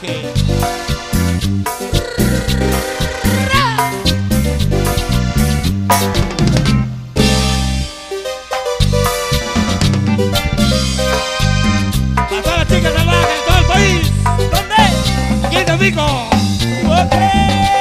viaje. Chicas, la en todo el país. ¿Dónde? Aquí te digo. ¡Okay!